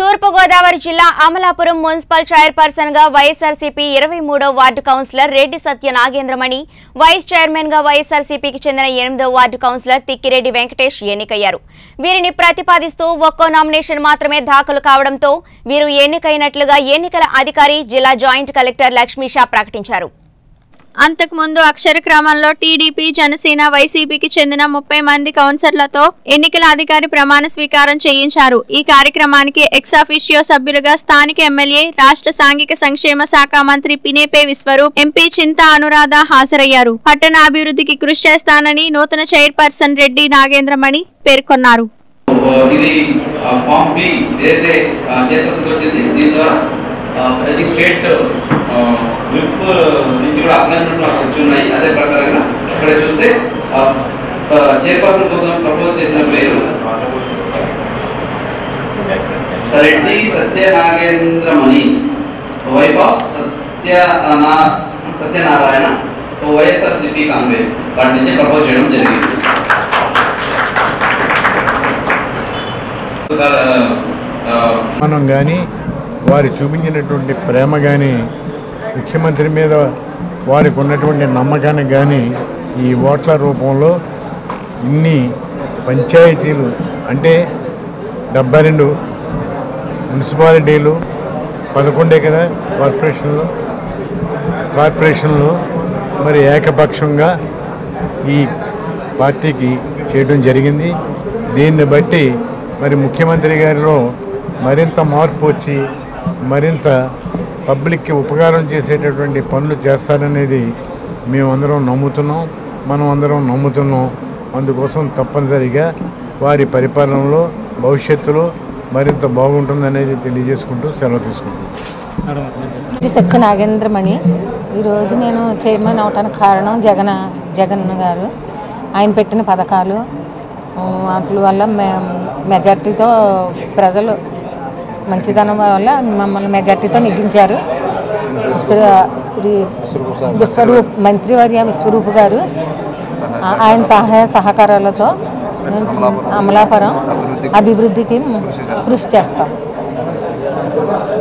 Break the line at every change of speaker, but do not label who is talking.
తూర్పుగోదావరి జిల్లా అమలాపురం మున్సిపల్ చైర్పర్సన్గా వైఎస్ఆర్సీపీ ఇరవై మూడో ward councillor Reddy Satya Nagendramani vice చైర్మన్గా వైఎస్ఆర్సీపీకి చెందిన ఎనిమిదో వార్డు కౌన్సిలర్ తిక్కిరెడ్డి వెంకటేష్ ఎన్నికయ్యారు. వీరిని ప్రతిపాదిస్తూ ఒక్కో నామినేషన్ మాత్రమే దాఖలు కావడంతో వీరు ఎన్నికైనట్లుగా ఎన్నికల అధికారి జిల్లా జాయింట్ కలెక్టర్ లక్ష్మీషా ప్రకటించారు.
అంతకుముందు అక్షర క్రమంలో టీడీపీ జనసేన వైసీపీకి చెందిన ముప్పై మంది కౌన్సిలర్లతో ఎన్నికల అధికారి ప్రమాణ స్వీకారం చేయించారు. ఈ కార్యక్రమానికి ఎక్సాఫిషియో సభ్యులుగా స్థానిక ఎమ్మెల్యే రాష్ట్ర సాంఘిక సంక్షేమ శాఖ మంత్రి పినేపే విశ్వరూప్ ఎంపీ చింతా అనురాధ హాజరయ్యారు. పట్టణ అభివృద్ధికి కృషి చేస్తానని నూతన చైర్పర్సన్ రెడ్డి నాగేంద్రమణి పేర్కొన్నారు.
ఇది ఫామ్ బి ఏదైతే వచ్చింది. దీని ద్వారా ప్రతి స్టేట్ గ్రూప్ నుంచి కూడా అప్లైన్మెంట్స్ నాకు వచ్చి ఉన్నాయి. అదే ప్రకారంగా ఇక్కడ చూస్తే చైర్పర్సన్ కోసం ప్రపోజ్ చేసిన పేరు రెడ్డి సత్యనాగేంద్రమణి వైఫ్ ఆఫ్ సత్య నా- సత్యనారాయణ సో వైఎస్ఆర్సిపి కాంగ్రెస్ వాటి నుంచి ప్రపోజ్ చేయడం జరిగింది.
మనం కానీ వారు చూపించినటువంటి ప్రేమ కానీ ముఖ్యమంత్రి మీద వారికి ఉన్నటువంటి నమ్మకానికి కానీ ఈ ఓట్ల రూపంలో ఇన్ని పంచాయతీలు అంటే డెబ్బై రెండు మున్సిపాలిటీలు పదకొండే కదా కార్పొరేషన్లు కార్పొరేషన్లు మరి ఏకపక్షంగా ఈ పార్టీకి చేయడం జరిగింది. దీన్ని బట్టి మరి ముఖ్యమంత్రి గారిలో మరింత మార్పు వచ్చి మరింత పబ్లిక్కి ఉపకారం చేసేటటువంటి పనులు చేస్తారనేది మేమందరం నమ్ముతున్నాం మనం అందరం నమ్ముతున్నాం. అందుకోసం తప్పనిసరిగా వారి పరిపాలనలో భవిష్యత్తులో మరింత బాగుంటుందనేది తెలియజేసుకుంటూ సెలవు తీసుకుంటాం
సత్యనాగేంద్రమణి. సత్య నాగేంద్రమణి ఈరోజు నేను చైర్మన్ అవటానికి కారణం జగన్ జగన్ గారు. ఆయన పెట్టిన పథకాలు వాటి వల్ల మెజార్టీతో ప్రజలు మంచిదనం వల్ల మమ్మల్ని మెజార్టీతో నెగ్గించారు. శ్రీ శ్రీ విశ్వరూప్ మంత్రివర్య విశ్వరూప్ గారు ఆయన సహాయ సహకారాలతో అమలాపురం అభివృద్ధికి కృషి చేస్తాం.